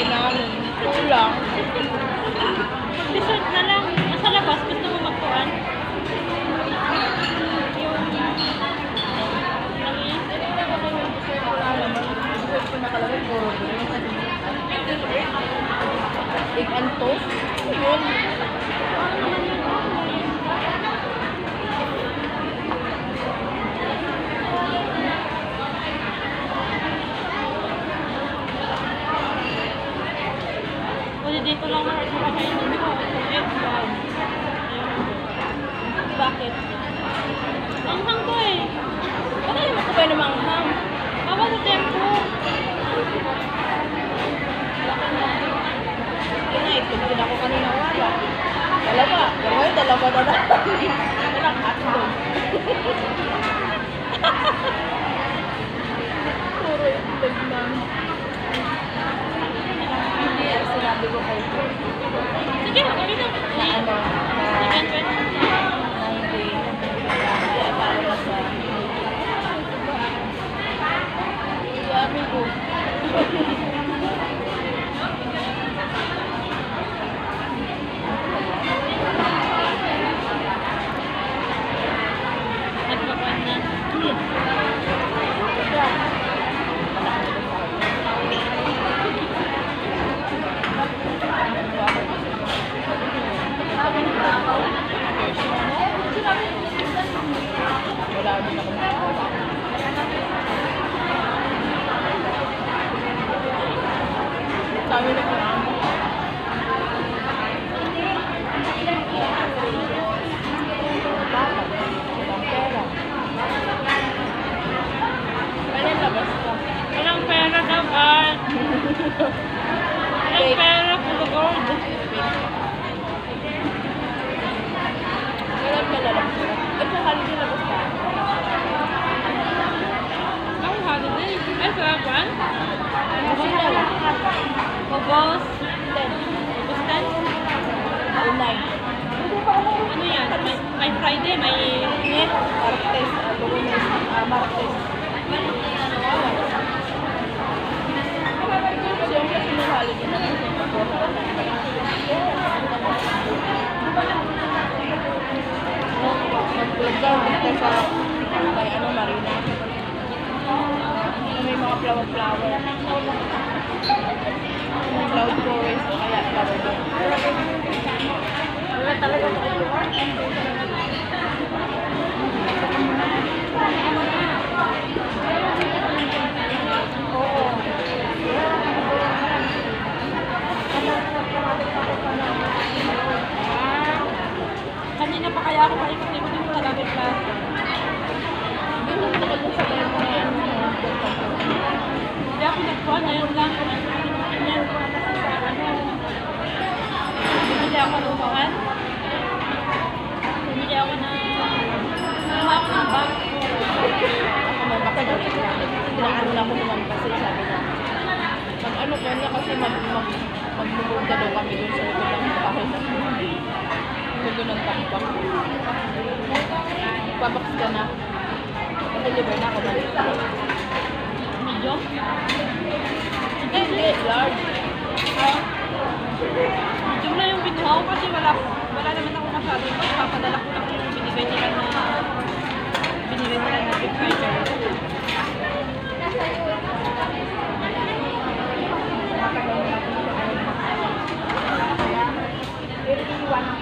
tinry namin. Kulang. Pag-dessert na lang. Sa labas, gusto mo magkuhan? Egg and toast? Yun. Parang naman kami dun sa likod ng bahay ng Dulo ng tambak. Pabox ka na. Deliver na ako balik. Medium? Hindi. Large. Ha? Medium na yung binuha ko kasi wala, wala naman ako masyado. Pagpapadala ko lang yung binigay nila na binigay nila na gift voucher. Meron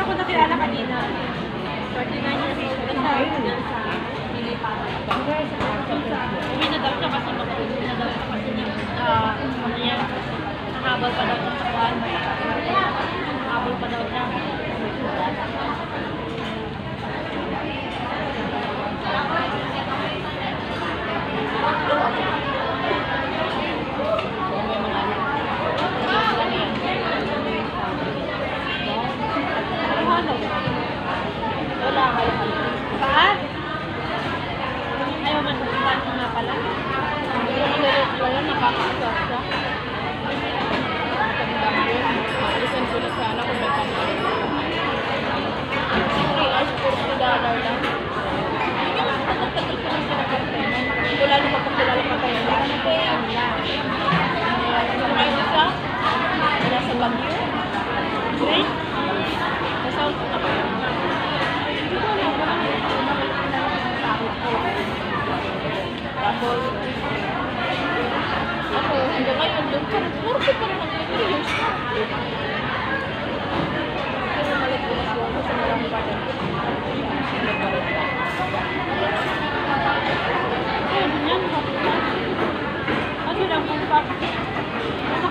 ko nakilala kanina. 39 years old. Basta yun lang sa nilipatan. Uwi na daw siya kasi makauwi na daw siya kasi uh, ah, ano yan, nakabal pa daw sa sakuan. Nakabal pa daw siya.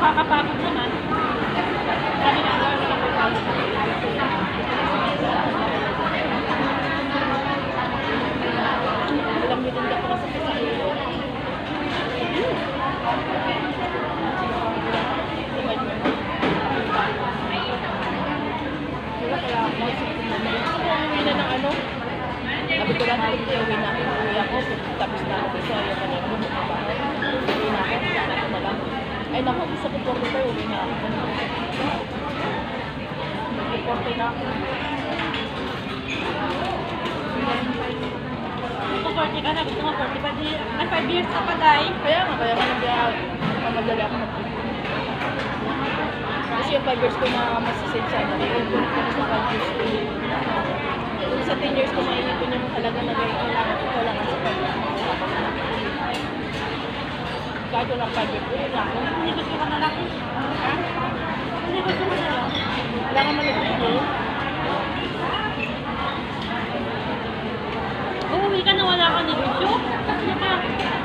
nakakapagod naman. years na pala eh. Kaya nga, kaya nga nag-aaral. Mamadali ako mag Kasi yung 5 years ko na masasave sa akin. Yung gulit ko sa 5 years ko. Kung sa 10 years ko mainitin yung halaga na ganyan, kailangan ko wala sa 5 years. Kahit walang 5 years ko, yun lang. Hindi ko ka na lang. Ha? Hindi ko ka na lang. Kailangan malagay ko. Umuwi ka na wala ka ni Lucio. Tapos na.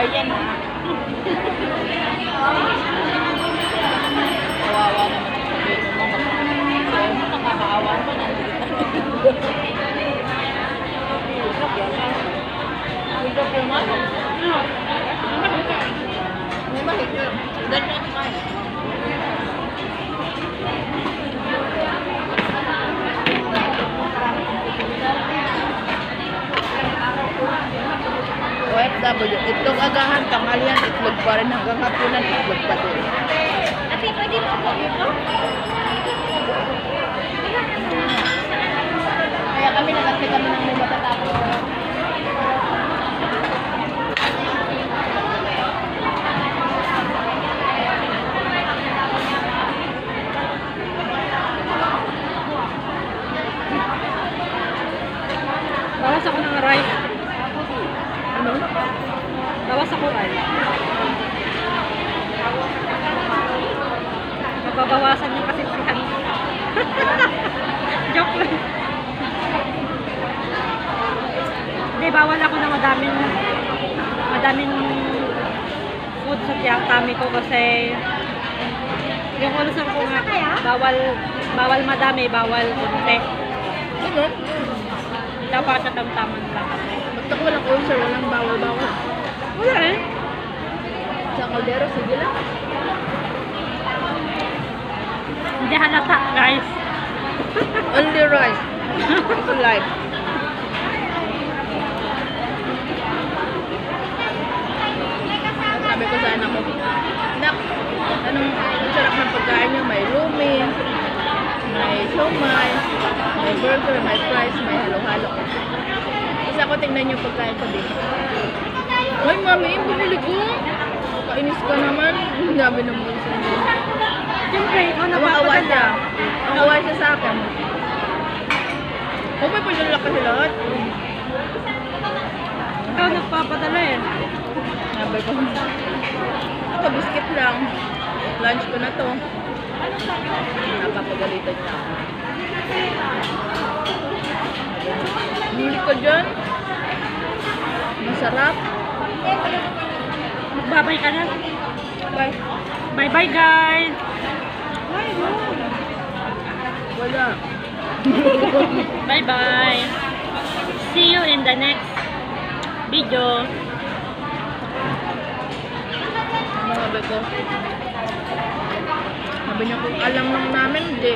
Kawawa naman ang sabihin mo agahan, tanghalian, itlog pa rin hanggang hapunan, itlog pa din. Ate, pwede mo po ito? Kaya kami nagkakit kami ng may matatapos. Bawas ako ng rice. Ano? Bawas ako rice. Mababawasan yung kasisihan. Joke lang. Hindi, bawal ako na madaming madaming food sa tiyak tummy ko kasi yung ulcer ko nga bawal bawal madami, bawal konti. Ganun? Dapat sa tamtaman lang. Basta ko walang ulcer, walang bawal-bawal. Wala eh. Sa kaldero, sige lang. Hindi halata, guys. Only rice. Life. Sabi ko sa anak ko, Nak, anong ang sarap ng pagkain niyo? May lumi, may siomay, burger, may fries, may halo-halo. Kasi ako tingnan yung pagkain ko dito. Ay, mami, bumili ko. Kainis ka naman. Sabi ng bunso niya. Siyempre, ikaw Nawawa siya. siya sa akin. Oh, may padala kasi lahat. Ikaw nagpapadala eh. Sabi ko, ako biscuit lang. Lunch ko na to. Napapagalitan niya ako. Bili ko dyan. Masarap. Magbabay ka na. Bye. Bye-bye, guys. Wala. Bye-bye. See you in the next video. Ano sabi ko? Sabi niya kung alam lang namin, hindi.